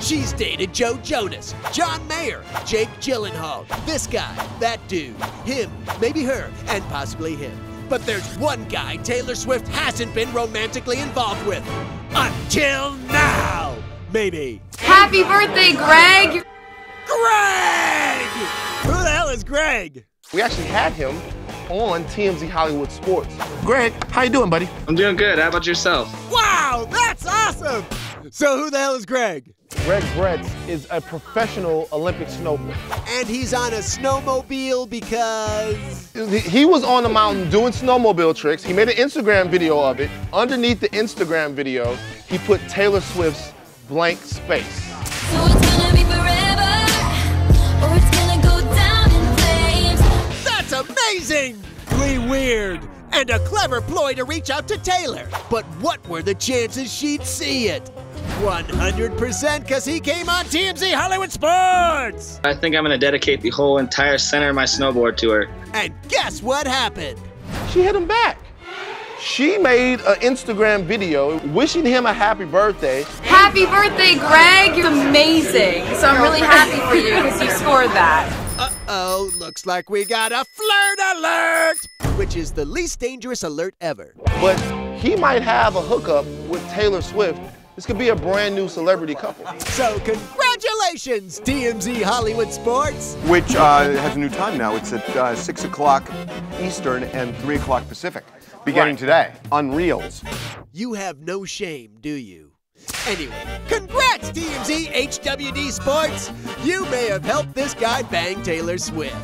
She's dated Joe Jonas, John Mayer, Jake Gyllenhaal, this guy, that dude, him, maybe her, and possibly him. But there's one guy Taylor Swift hasn't been romantically involved with. Until now! Maybe. Happy birthday, Greg! Greg! Who the hell is Greg? We actually had him on TMZ Hollywood Sports. Greg, how you doing, buddy? I'm doing good. How about yourself? Wow, that's awesome! So who the hell is Greg? Greg Bretz is a professional Olympic snowboarder. And he's on a snowmobile because... He he was on the mountain doing snowmobile tricks. He made an Instagram video of it. Underneath the Instagram video, he put Taylor Swift's blank space. So weird. And a clever ploy to reach out to Taylor. But what were the chances she'd see it? 100% because he came on TMZ Hollywood Sports! I think I'm gonna dedicate the whole entire center of my snowboard to her. And guess what happened? She hit him back. She made an Instagram video wishing him a happy birthday. Happy birthday, Greg! It's amazing. So I'm really happy for you because you scored that. Uh-oh, looks like we got a flirt alert! Which is the least dangerous alert ever. But he might have a hookup with Taylor Swift. This could be a brand new celebrity couple. So congratulations, TMZ Hollywood Sports! which uh, has a new time now. It's at uh, 6 o'clock Eastern and 3 o'clock Pacific, beginning Right. today on Reels. You have no shame, do you? Anyway, congrats, TMZ HWD Sports! You may have helped this guy bang Taylor Swift.